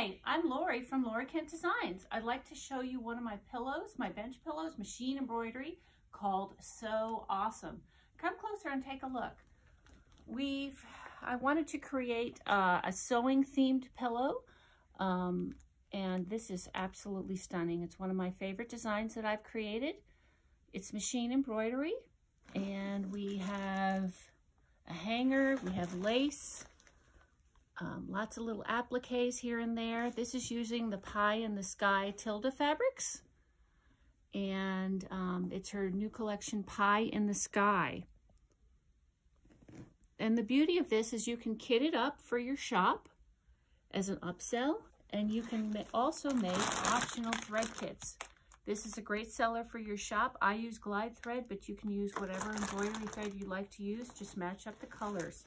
Hi, I'm Laurie from Laurie Kent Designs. I'd like to show you one of my pillows, my bench pillows, machine embroidery called Sew Awesome. Come closer and take a look. We've, I wanted to create uh, a sewing themed pillow um, and this is absolutely stunning. It's one of my favorite designs that I've created. It's machine embroidery and we have a hanger, we have lace, um, lots of little appliques here and there. This is using the Pie in the Sky Tilda fabrics. And um, it's her new collection, Pie in the Sky. And the beauty of this is you can kit it up for your shop as an upsell. And you can ma also make optional thread kits. This is a great seller for your shop. I use glide thread, but you can use whatever embroidery thread you like to use. Just match up the colors.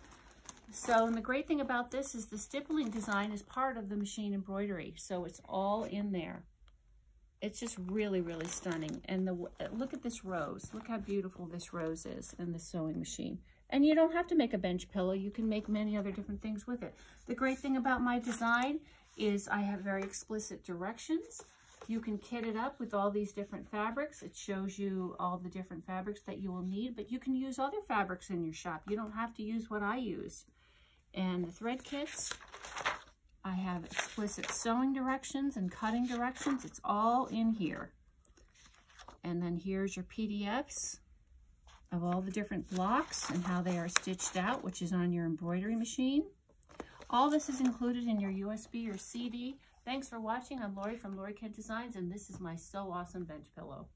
So, and the great thing about this is the stippling design is part of the machine embroidery. So it's all in there. It's just really, really stunning. And the uh, look at this rose. Look how beautiful this rose is in the sewing machine. And you don't have to make a bench pillow. You can make many other different things with it. The great thing about my design is I have very explicit directions. You can kit it up with all these different fabrics. It shows you all the different fabrics that you will need, but you can use other fabrics in your shop. You don't have to use what I use. And the thread kits, I have explicit sewing directions and cutting directions. It's all in here. And then here's your PDFs of all the different blocks and how they are stitched out, which is on your embroidery machine. All this is included in your USB or CD. Thanks for watching. I'm Laurie from Laurie Kent Designs, and this is my Sew Awesome Bench Pillow.